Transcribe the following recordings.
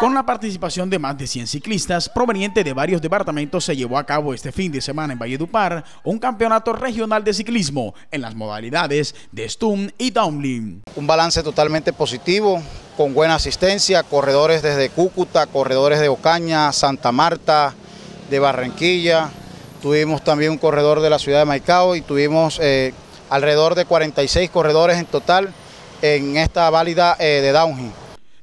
Con la participación de más de 100 ciclistas provenientes de varios departamentos se llevó a cabo este fin de semana en Valledupar un campeonato regional de ciclismo en las modalidades de Stum y Downlin. Un balance totalmente positivo, con buena asistencia, corredores desde Cúcuta, corredores de Ocaña, Santa Marta, de Barranquilla, tuvimos también un corredor de la ciudad de Maicao y tuvimos eh, alrededor de 46 corredores en total en esta válida eh, de downhill.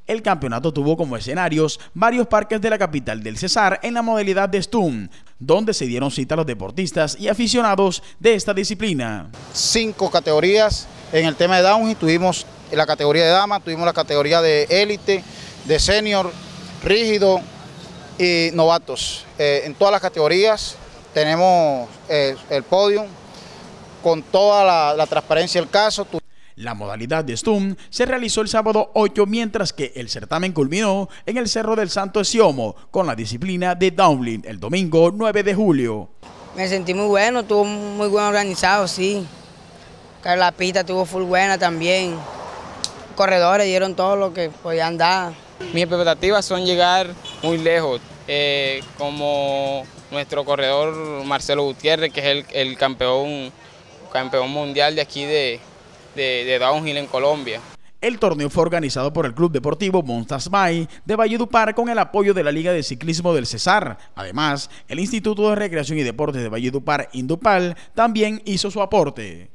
El campeonato tuvo como escenarios varios parques de la capital del Cesar en la modalidad de Stum, donde se dieron cita a los deportistas y aficionados de esta disciplina. Cinco categorías en el tema de downhill, tuvimos la categoría de dama, tuvimos la categoría de élite, de senior, rígido y novatos. Eh, en todas las categorías tenemos eh, el podio con toda la, la transparencia del caso. La modalidad de Stum se realizó el sábado 8, mientras que el certamen culminó en el Cerro del Santo Esiomo con la disciplina de Downlin el domingo 9 de julio. Me sentí muy bueno, estuvo muy bien organizado, sí. La pista estuvo full buena también. Corredores dieron todo lo que podían dar. Mis expectativas son llegar muy lejos, eh, como nuestro corredor Marcelo Gutiérrez, que es el, el campeón, campeón mundial de aquí de, de, downhill en Colombia. El torneo fue organizado por el Club Deportivo Bay de Valledupar con el apoyo de la Liga de Ciclismo del Cesar. Además, el Instituto de Recreación y Deportes de Valledupar, Indupal, también hizo su aporte.